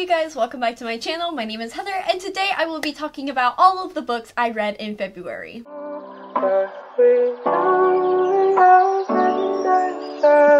you guys, welcome back to my channel. My name is Heather and today I will be talking about all of the books I read in February.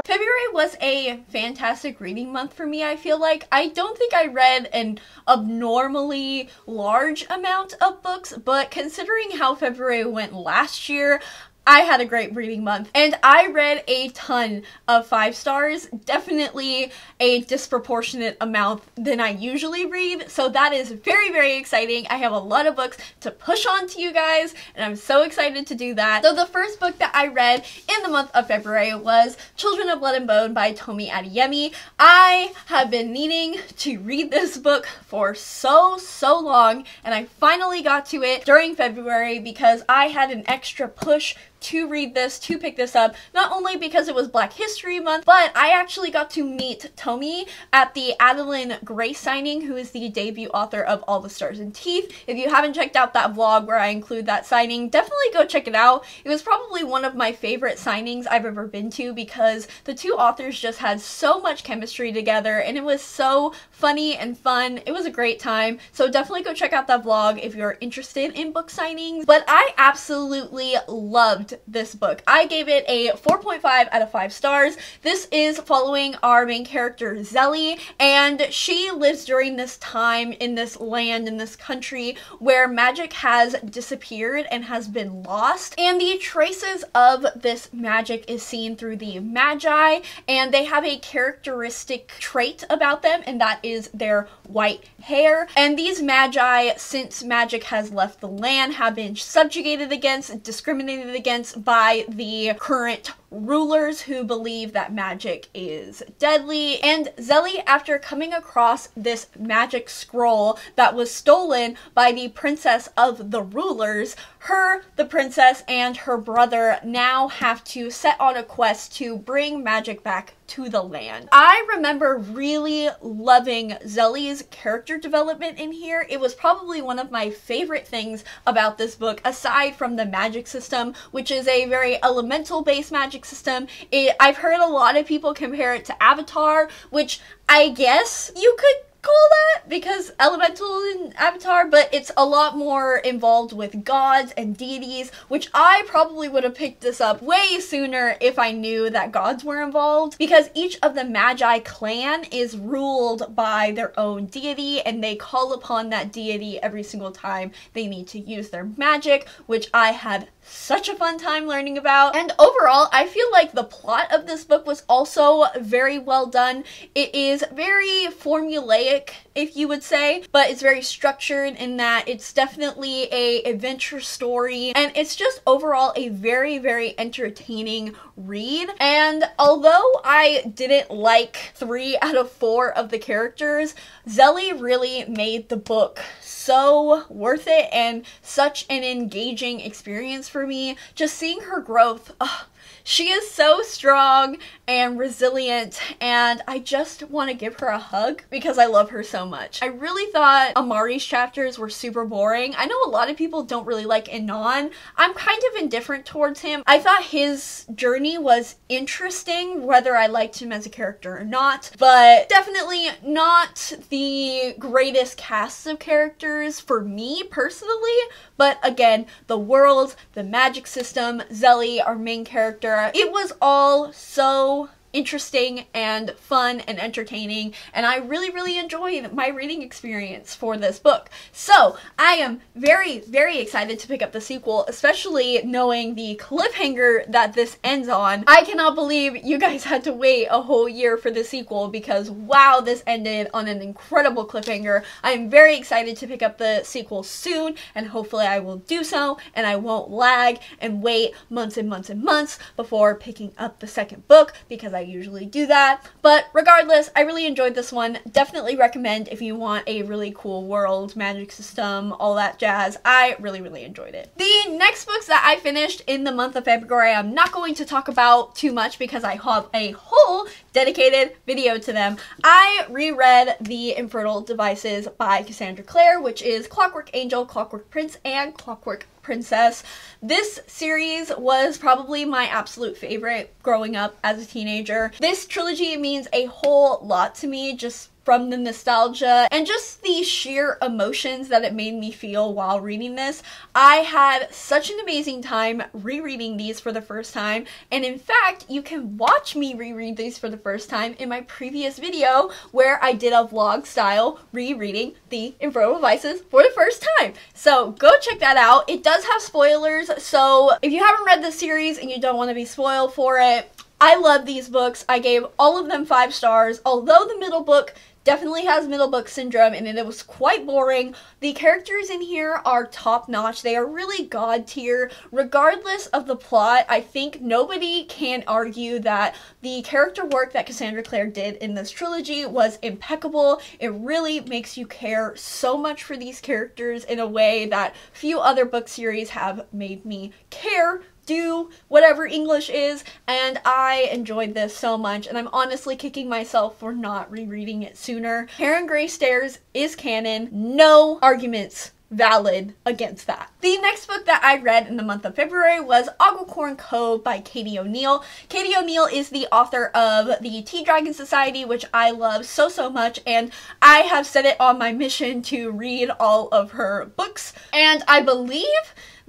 February was a fantastic reading month for me, I feel like. I don't think I read an abnormally large amount of books, but considering how February went last year, I had a great reading month and I read a ton of five stars, definitely a disproportionate amount than I usually read. So that is very, very exciting. I have a lot of books to push on to you guys and I'm so excited to do that. So the first book that I read in the month of February was Children of Blood and Bone by Tomi Adeyemi. I have been needing to read this book for so, so long and I finally got to it during February because I had an extra push to read this, to pick this up, not only because it was Black History Month, but I actually got to meet Tomi at the Adalyn Grace signing, who is the debut author of All the Stars and Teeth. If you haven't checked out that vlog where I include that signing, definitely go check it out. It was probably one of my favorite signings I've ever been to because the two authors just had so much chemistry together and it was so funny and fun. It was a great time. So definitely go check out that vlog if you're interested in book signings. But I absolutely loved loved this book. I gave it a 4.5 out of 5 stars. This is following our main character, Zélie, and she lives during this time in this land, in this country, where magic has disappeared and has been lost. And the traces of this magic is seen through the Maji, and they have a characteristic trait about them, and that is their white hair. And these Maji, since magic has left the land, have been subjugated against, discriminated against, by the current rulers who believe that magic is deadly. And Zélie, after coming across this magic scroll that was stolen by the princess of the rulers, her, the princess, and her brother now have to set on a quest to bring magic back to the land. I remember really loving Zélie's character development in here. It was probably one of my favorite things about this book, aside from the magic system, which is a very elemental based magic system. It, I've heard a lot of people compare it to Avatar, which I guess you could call that because elemental in Avatar, but it's a lot more involved with gods and deities, which I probably would have picked this up way sooner if I knew that gods were involved because each of the Maji clan is ruled by their own deity and they call upon that deity every single time they need to use their magic, which I had such a fun time learning about. And overall, I feel like the plot of this book was also very well done. It is very formulaic, if you would say, but it's very structured in that it's definitely a adventure story and it's just overall a very, very entertaining read. And although I didn't like three out of four of the characters, Zélie really made the book so worth it and such an engaging experience for me. Just seeing her growth, ugh, she is so strong and resilient and I just want to give her a hug because I love her so much. I really thought Amari's chapters were super boring. I know a lot of people don't really like Inan. I'm kind of indifferent towards him. I thought his journey was interesting whether I liked him as a character or not, but definitely not the greatest cast of characters for me personally, but again, the world, the magic system, Zélie, our main character, it was all so interesting and fun and entertaining and I really really enjoyed my reading experience for this book. So I am very very excited to pick up the sequel especially knowing the cliffhanger that this ends on. I cannot believe you guys had to wait a whole year for the sequel because wow this ended on an incredible cliffhanger. I am very excited to pick up the sequel soon and hopefully I will do so and I won't lag and wait months and months and months before picking up the second book because I I usually do that. But regardless, I really enjoyed this one. Definitely recommend if you want a really cool world, magic system, all that jazz. I really, really enjoyed it. The next books that I finished in the month of February, I'm not going to talk about too much because I have a whole dedicated video to them. I reread The Infernal Devices by Cassandra Clare, which is Clockwork Angel, Clockwork Prince, and Clockwork Princess. This series was probably my absolute favorite growing up as a teenager. This trilogy means a whole lot to me just from the nostalgia and just the sheer emotions that it made me feel while reading this. I had such an amazing time rereading these for the first time, and in fact, you can watch me reread these for the first time in my previous video where I did a vlog style rereading the Infernal Devices for the first time. So go check that out. It does have spoilers, so if you haven't read the series and you don't want to be spoiled for it, I love these books. I gave all of them five stars, although the middle book definitely has middle book syndrome and it was quite boring. The characters in here are top notch. They are really god tier. Regardless of the plot, I think nobody can argue that the character work that Cassandra Clare did in this trilogy was impeccable. It really makes you care so much for these characters in a way that few other book series have made me care do whatever English is, and I enjoyed this so much, and I'm honestly kicking myself for not rereading it sooner. Herongraystairs is canon, no arguments valid against that. The next book that I read in the month of February was Aquicorn Cove by Katie O'Neill. Katie O'Neill is the author of the Tea Dragon Society, which I love so, so much, and I have set it on my mission to read all of her books, and I believe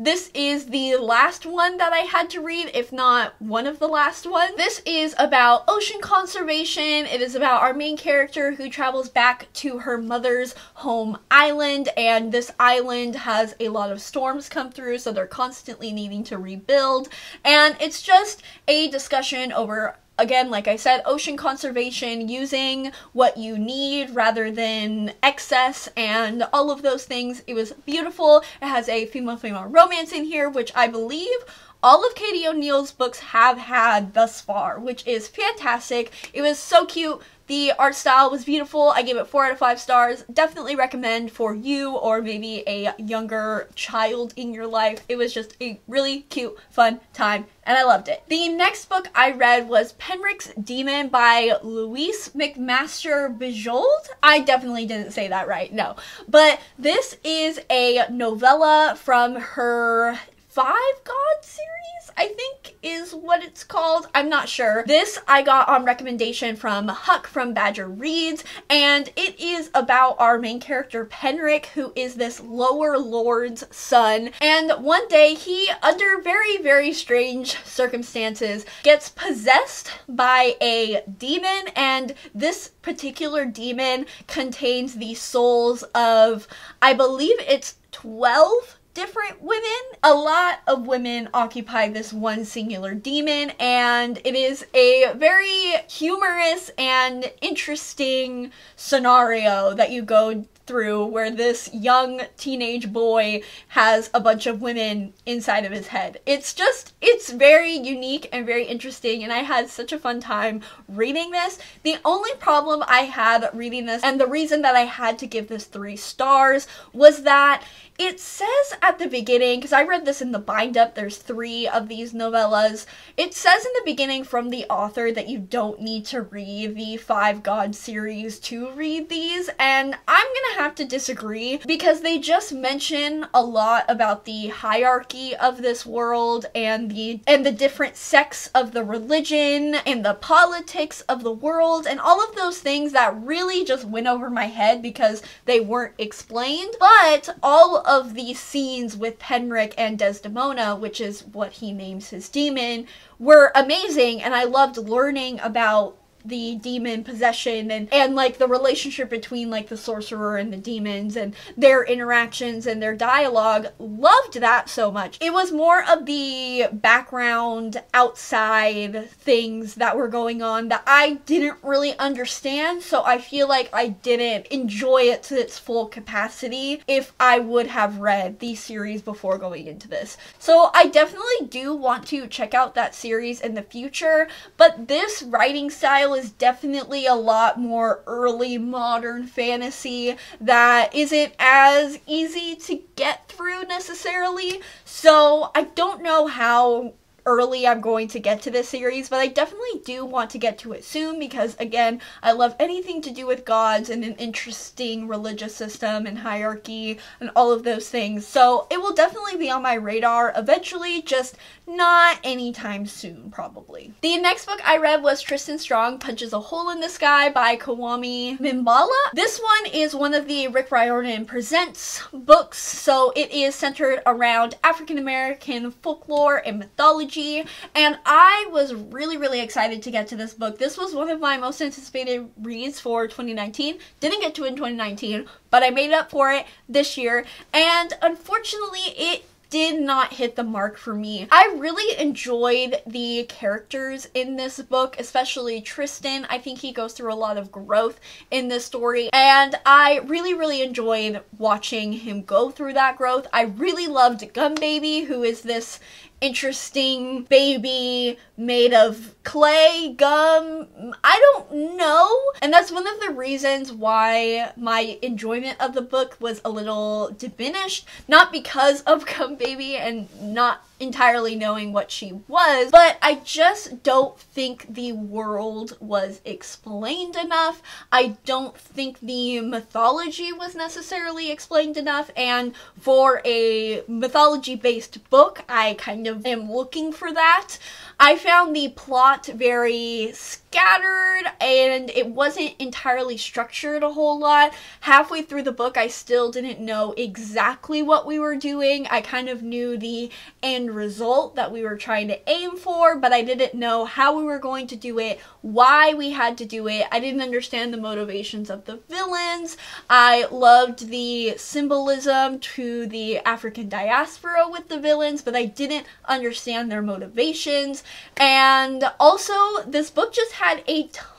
this is the last one that I had to read, if not one of the last ones. This is about ocean conservation. It is about our main character who travels back to her mother's home island, and this island has a lot of storms come through, so they're constantly needing to rebuild. And it's just a discussion over again, like I said, ocean conservation, using what you need rather than excess and all of those things. It was beautiful. It has a female-female romance in here, which I believe all of Katie O'Neill's books have had thus far, which is fantastic. It was so cute. The art style was beautiful. I gave it 4 out of 5 stars. Definitely recommend for you or maybe a younger child in your life. It was just a really cute, fun time and I loved it. The next book I read was Penric's Demon by Louise McMaster Bujold. I definitely didn't say that right, no. But this is a novella from her Five God series, I think is what it's called. I'm not sure. This I got on recommendation from Huck from Badger Reads, and it is about our main character Penric, who is this lower lord's son. And one day he, under very, very strange circumstances, gets possessed by a demon, and this particular demon contains the souls of, I believe it's 12 different women. A lot of women occupy this one singular demon, and it is a very humorous and interesting scenario that you go through where this young teenage boy has a bunch of women inside of his head. It's just, it's very unique and very interesting, and I had such a fun time reading this. The only problem I had reading this, and the reason that I had to give this three stars, was that it says at the beginning, because I read this in the bind up, there's three of these novellas. It says in the beginning from the author that you don't need to read the Five God series to read these, and I'm gonna have to disagree because they just mention a lot about the hierarchy of this world and the and the different sects of the religion and the politics of the world and all of those things that really just went over my head because they weren't explained. But all of these scenes with Penric and Desdemona, which is what he names his demon, were amazing and I loved learning about the demon possession and and like the relationship between like the sorcerer and the demons and their interactions and their dialogue. Loved that so much. It was more of the background outside things that were going on that i didn't really understand. So i feel like i didn't enjoy it to its full capacity if i would have read the series before going into this. So i definitely do want to check out that series in the future but this writing style style is definitely a lot more early modern fantasy that isn't as easy to get through necessarily. So I don't know how early I'm going to get to this series, but I definitely do want to get to it soon because, again, I love anything to do with gods and an interesting religious system and hierarchy and all of those things. So it will definitely be on my radar eventually, just not anytime soon, probably. The next book I read was Tristan Strong Punches a Hole in the Sky by Kwame Mbalia. This one is one of the Rick Riordan Presents books, so it is centered around African American folklore and mythology, and I was really, really excited to get to this book. This was one of my most anticipated reads for 2019. Didn't get to it in 2019, but I made up for it this year, and unfortunately, it did not hit the mark for me. I really enjoyed the characters in this book, especially Tristan. I think he goes through a lot of growth in this story, and I really, really enjoyed watching him go through that growth. I really loved Gum Baby, who is this interesting baby made of clay, gum, I don't know. And that's one of the reasons why my enjoyment of the book was a little diminished. Not because of Gum Baby and not entirely knowing what she was, but I just don't think the world was explained enough. I don't think the mythology was necessarily explained enough, and for a mythology based book, I kind of am looking for that. I found the plot very scattered and it wasn't entirely structured a whole lot. Halfway through the book, I still didn't know exactly what we were doing. I kind of knew the end result that we were trying to aim for, but I didn't know how we were going to do it, why we had to do it. I didn't understand the motivations of the villains. I loved the symbolism to the African diaspora with the villains, but I didn't understand their motivations. And also, this book just had a ton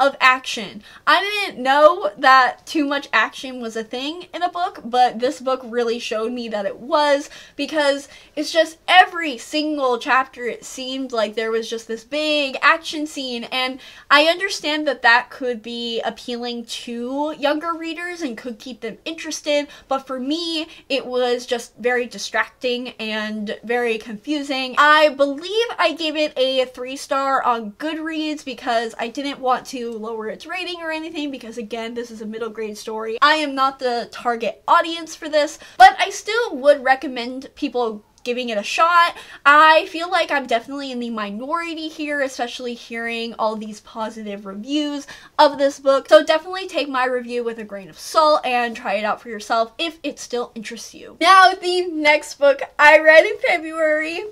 of action. I didn't know that too much action was a thing in a book, but this book really showed me that it was because it's just every single chapter it seemed like there was just this big action scene and I understand that that could be appealing to younger readers and could keep them interested, but for me it was just very distracting and very confusing. I believe I gave it a 3 star on Goodreads because I didn't want to lower its rating or anything because again, this is a middle grade story. I am not the target audience for this, but I still would recommend people giving it a shot. I feel like I'm definitely in the minority here, especially hearing all these positive reviews of this book. So definitely take my review with a grain of salt and try it out for yourself if it still interests you. Now, the next book I read in February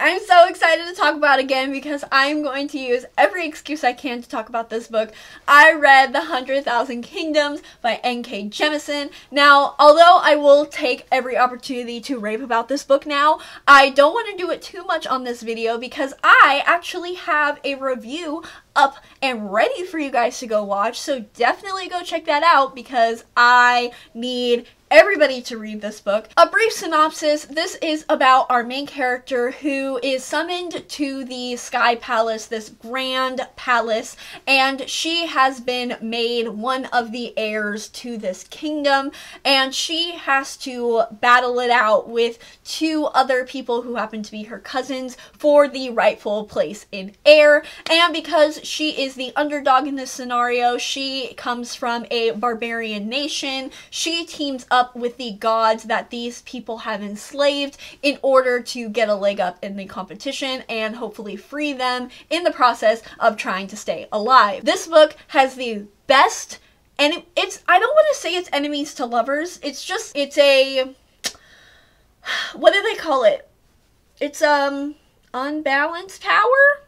I'm so excited to talk about again because I'm going to use every excuse I can to talk about this book. I read The Hundred Thousand Kingdoms by N.K. Jemisin. Now, although I will take every opportunity to rave about this book now, I don't want to do it too much on this video because I actually have a review up and ready for you guys to go watch. So definitely go check that out because I need everybody to read this book. A brief synopsis this is about our main character who is summoned to the Sky Palace, this grand palace, and she has been made one of the heirs to this kingdom, and she has to battle it out with two other people who happen to be her cousins for the rightful place in heir. And because she is the underdog in this scenario, she comes from a barbarian nation, she teams up with the gods that these people have enslaved in order to get a leg up in the competition and hopefully free them in the process of trying to stay alive. This book has the best and it's I don't want to say it's enemies to lovers. It's just it's a what do they call it? It's um unbalanced power?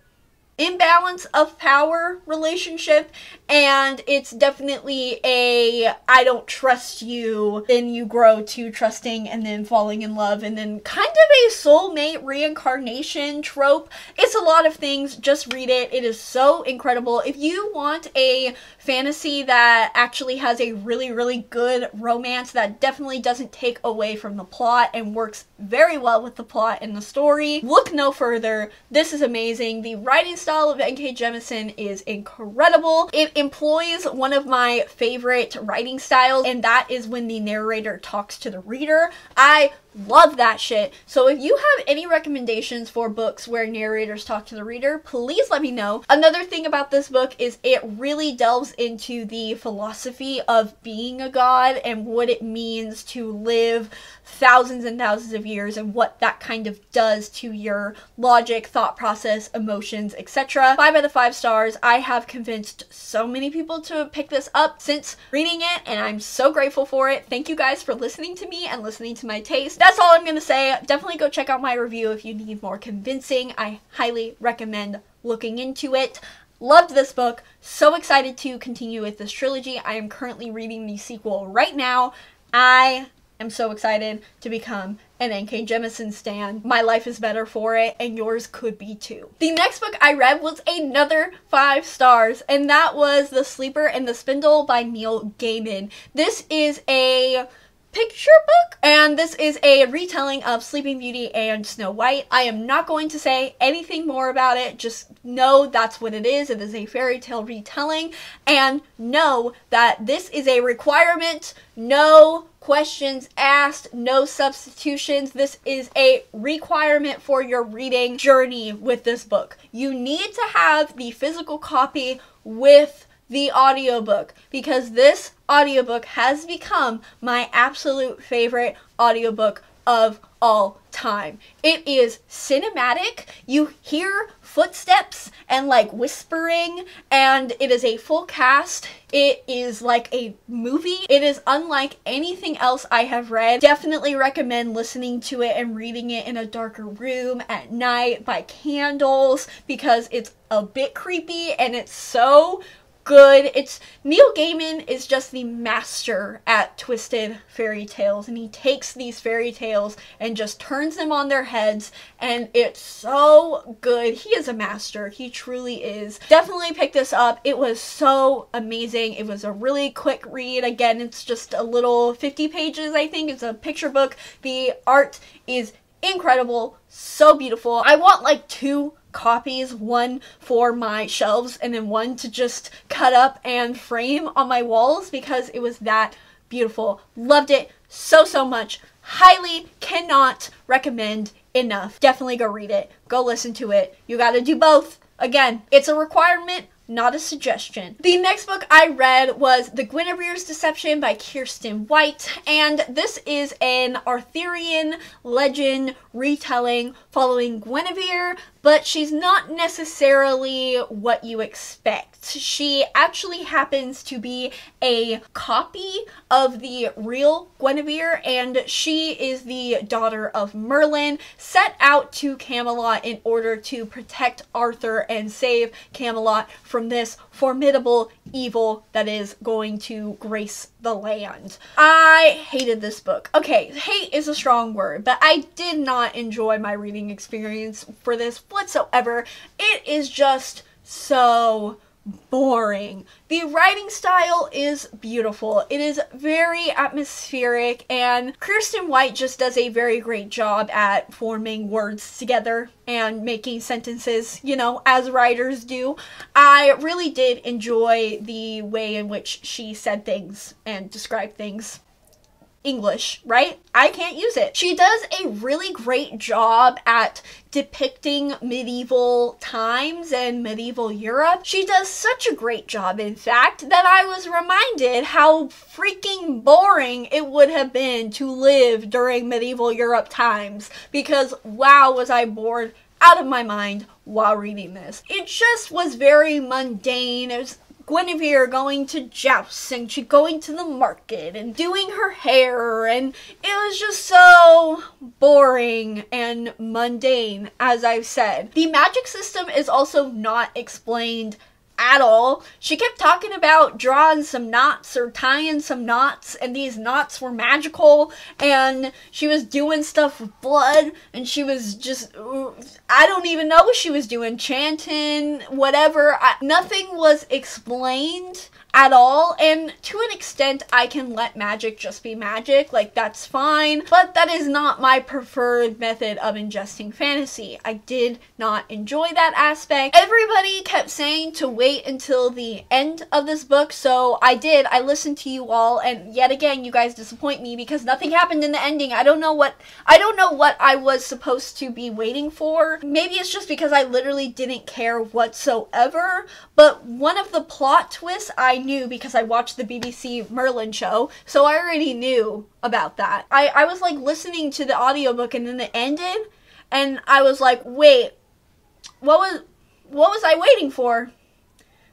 Imbalance of power relationship and it's definitely a I don't trust you then you grow to trusting and then falling in love and then kind of a soulmate reincarnation trope. It's a lot of things. Just read it. It is so incredible. If you want a fantasy that actually has a really really good romance that definitely doesn't take away from the plot and works very well with the plot and the story look no further. This is amazing. The writing style of N.K. Jemisin is incredible. It employs one of my favorite writing styles, and that is when the narrator talks to the reader. I Love that shit. So if you have any recommendations for books where narrators talk to the reader, please let me know. Another thing about this book is it really delves into the philosophy of being a god and what it means to live thousands and thousands of years and what that kind of does to your logic, thought process, emotions, etc. Five out of five stars. I have convinced so many people to pick this up since reading it, and I'm so grateful for it. Thank you guys for listening to me and listening to my taste. That's all I'm gonna say. Definitely go check out my review if you need more convincing. I highly recommend looking into it. Loved this book. So excited to continue with this trilogy. I am currently reading the sequel right now. I am so excited to become an N.K. Jemisin stan. My life is better for it, and yours could be too. The next book I read was another five stars, and that was The Sleeper and the Spindle by Neil Gaiman. This is a picture book and this is a retelling of Sleeping Beauty and Snow White. I am not going to say anything more about it. Just know that's what it is. It is a fairy tale retelling and know that this is a requirement. No questions asked, no substitutions. This is a requirement for your reading journey with this book. You need to have the physical copy with the audiobook because this audiobook has become my absolute favorite audiobook of all time. It is cinematic. You hear footsteps and like whispering, and it is a full cast. It is like a movie. It is unlike anything else I have read. Definitely recommend listening to it and reading it in a darker room at night by candles because it's a bit creepy and it's so good. It's Neil Gaiman is just the master at twisted fairy tales and he takes these fairy tales and just turns them on their heads and it's so good. He is a master. He truly is. Definitely pick this up. It was so amazing. It was a really quick read. Again, it's just a little 50 pages, I think. It's a picture book. The art is incredible, so beautiful. I want like two copies, one for my shelves and then one to just cut up and frame on my walls because it was that beautiful. Loved it so, so much. Highly cannot recommend enough. Definitely go read it. Go listen to it. You gotta do both. Again, it's a requirement not a suggestion. The next book I read was The Guinevere's Deception by Kiersten White, and this is an Arthurian legend retelling following Guinevere, but she's not necessarily what you expect. She actually happens to be a copy of the real Guinevere, and she is the daughter of Merlin, set out to Camelot in order to protect Arthur and save Camelot from this formidable evil that is going to grace the land. I hated this book. Okay, hate is a strong word, but I did not enjoy my reading experience for this whatsoever. It is just so boring. The writing style is beautiful. It is very atmospheric and Kiersten White just does a very great job at forming words together and making sentences, you know, as writers do. I really did enjoy the way in which she said things and described things. English, right? I can't use it. She does a really great job at depicting medieval times and medieval Europe. She does such a great job, in fact, that I was reminded how freaking boring it would have been to live during medieval Europe times because wow, was I bored out of my mind while reading this. It just was very mundane. It was Guinevere going to jousts and she going to the market and doing her hair and it was just so boring and mundane as I've said. The magic system is also not explained at all. She kept talking about drawing some knots or tying some knots, and these knots were magical, and she was doing stuff with blood, and she was just, I don't even know what she was doing, chanting, whatever. I, nothing was explained at all. And to an extent, I can let magic just be magic. Like, that's fine. But that is not my preferred method of ingesting fantasy. I did not enjoy that aspect. Everybody kept saying to wait until the end of this book. So I did. I listened to you all. And yet again, you guys disappoint me because nothing happened in the ending. I don't know what, I don't know what I was supposed to be waiting for. Maybe it's just because I literally didn't care whatsoever. But one of the plot twists I knew because I watched the BBC Merlin show, so I already knew about that. I, I was like listening to the audiobook and then it ended, and I was like, wait, what was what was I waiting for?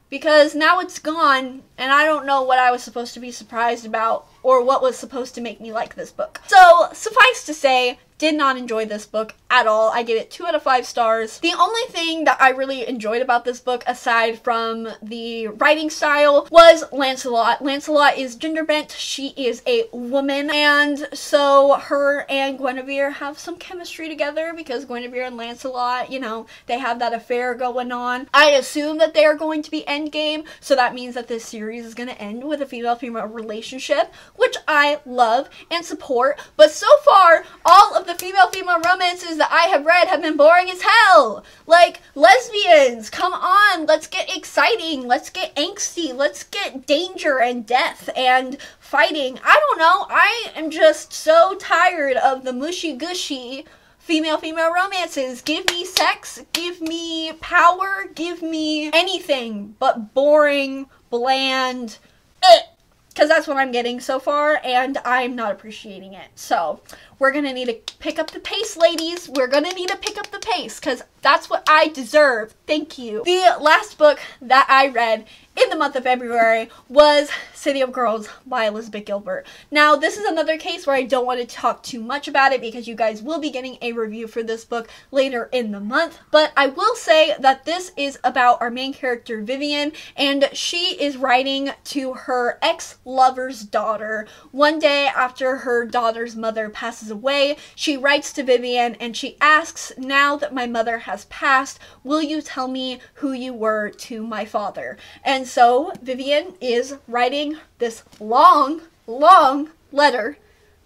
Because now it's gone, and I don't know what I was supposed to be surprised about or what was supposed to make me like this book. So, suffice to say, did not enjoy this book at all. I gave it 2 out of 5 stars. The only thing that I really enjoyed about this book, aside from the writing style, was Lancelot. Lancelot is gender bent, she is a woman, and so her and Guinevere have some chemistry together because Guinevere and Lancelot, you know, they have that affair going on. I assume that they are going to be endgame, so that means that this series is going to end with a female-female relationship, which I love and support, but so far, all of the female-female romances that I have read have been boring as hell. Like, lesbians, come on, let's get exciting, let's get angsty, let's get danger and death and fighting. I don't know, I am just so tired of the mushy gushy female female romances. Give me sex, give me power, give me anything but boring, bland, eh. Because that's what I'm getting so far, and I'm not appreciating it. So, we're gonna need to pick up the pace, ladies. We're gonna need to pick up the pace, because that's what I deserve. Thank you. The last book that I read in the month of February was City of Girls by Elizabeth Gilbert. Now, this is another case where I don't want to talk too much about it because you guys will be getting a review for this book later in the month, but I will say that this is about our main character, Vivian, and she is writing to her ex-lover's daughter. One day after her daughter's mother passes away, she writes to Vivian and she asks, now that my mother has passed, will you tell me who you were to my father? And and so Vivian is writing this long, long letter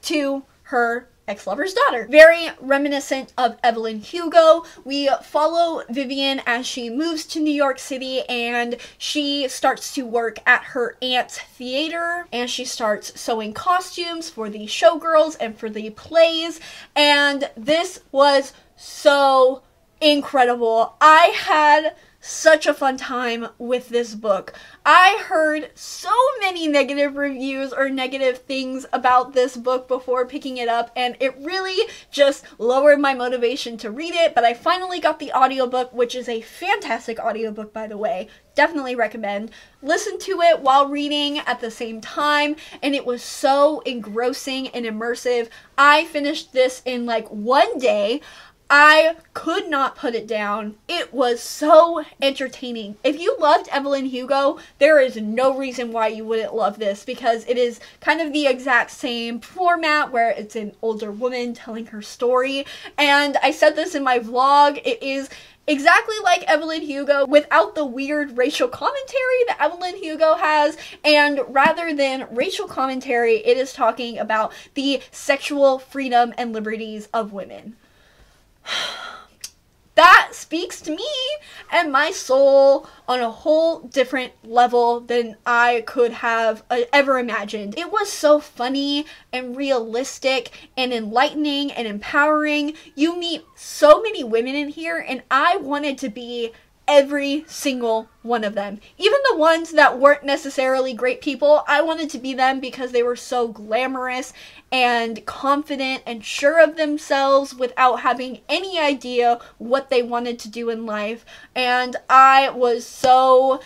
to her ex-lover's daughter. Very reminiscent of Evelyn Hugo. We follow Vivian as she moves to New York City and she starts to work at her aunt's theater and she starts sewing costumes for the showgirls and for the plays and this was so incredible. I had such a fun time with this book. I heard so many negative reviews or negative things about this book before picking it up, and it really just lowered my motivation to read it. But I finally got the audiobook, which is a fantastic audiobook, by the way. Definitely recommend. Listen to it while reading at the same time, and it was so engrossing and immersive. I finished this in like one day. I could not put it down. It was so entertaining. If you loved Evelyn Hugo, there is no reason why you wouldn't love this because it is kind of the exact same format where it's an older woman telling her story. And I said this in my vlog, it is exactly like Evelyn Hugo without the weird racial commentary that Evelyn Hugo has. And rather than racial commentary, it is talking about the sexual freedom and liberties of women. that speaks to me and my soul on a whole different level than I could have uh, ever imagined. It was so funny and realistic and enlightening and empowering. You meet so many women in here, and I wanted to be every single one of them. Even the ones that weren't necessarily great people, I wanted to be them because they were so glamorous and confident and sure of themselves without having any idea what they wanted to do in life. And I was so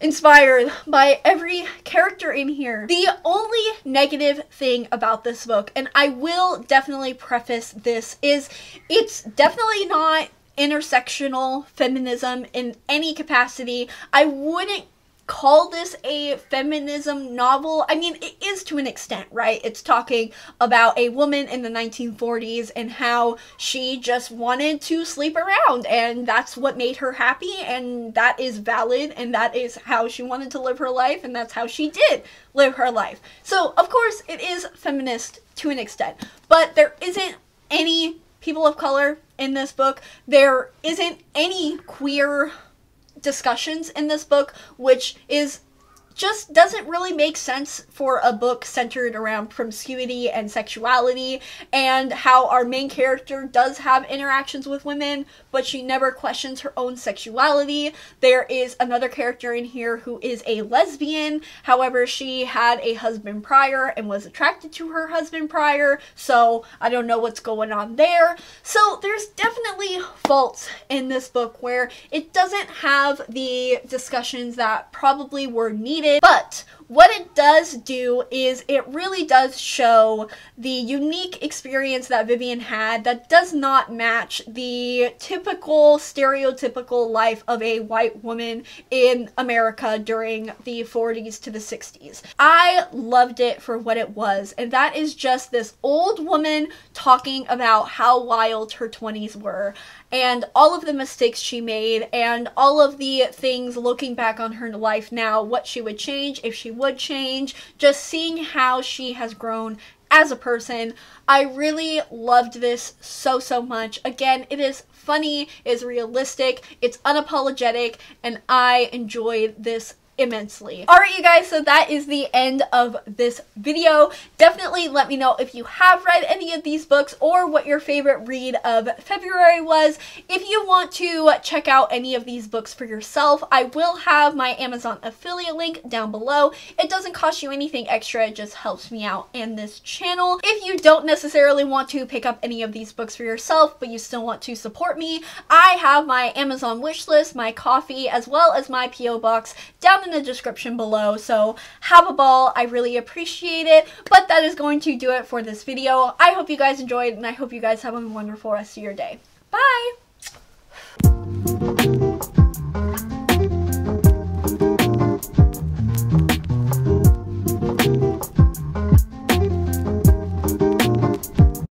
inspired by every character in here. The only negative thing about this book, and I will definitely preface this, is it's definitely not intersectional feminism in any capacity. I wouldn't call this a feminism novel. I mean, it is to an extent, right? It's talking about a woman in the 1940s and how she just wanted to sleep around and that's what made her happy and that is valid and that is how she wanted to live her life and that's how she did live her life. So, of course, it is feminist to an extent, but there isn't any people of color in this book. There isn't any queer discussions in this book, which is just doesn't really make sense for a book centered around promiscuity and sexuality and how our main character does have interactions with women but she never questions her own sexuality. There is another character in here who is a lesbian. However she had a husband prior and was attracted to her husband prior so i don't know what's going on there. So there's definitely faults in this book where it doesn't have the discussions that probably were needed needed. But what it does do is it really does show the unique experience that Vivian had that does not match the typical stereotypical life of a white woman in America during the 40s to the 60s. I loved it for what it was, and that is just this old woman talking about how wild her 20s were and all of the mistakes she made and all of the things looking back on her life now, what she would change, if she would change, just seeing how she has grown as a person. I really loved this so, so much. Again, it is funny, it is realistic, it's unapologetic, and I enjoyed this immensely. Alright you guys, so that is the end of this video. Definitely let me know if you have read any of these books or what your favorite read of February was. If you want to check out any of these books for yourself, I will have my Amazon affiliate link down below. It doesn't cost you anything extra, it just helps me out and this channel. If you don't necessarily want to pick up any of these books for yourself, but you still want to support me, I have my Amazon wishlist, my Ko-fi, as well as my P.O. box down in the description below. So have a ball. I really appreciate it. But that is going to do it for this video. I hope you guys enjoyed and I hope you guys have a wonderful rest of your day. Bye!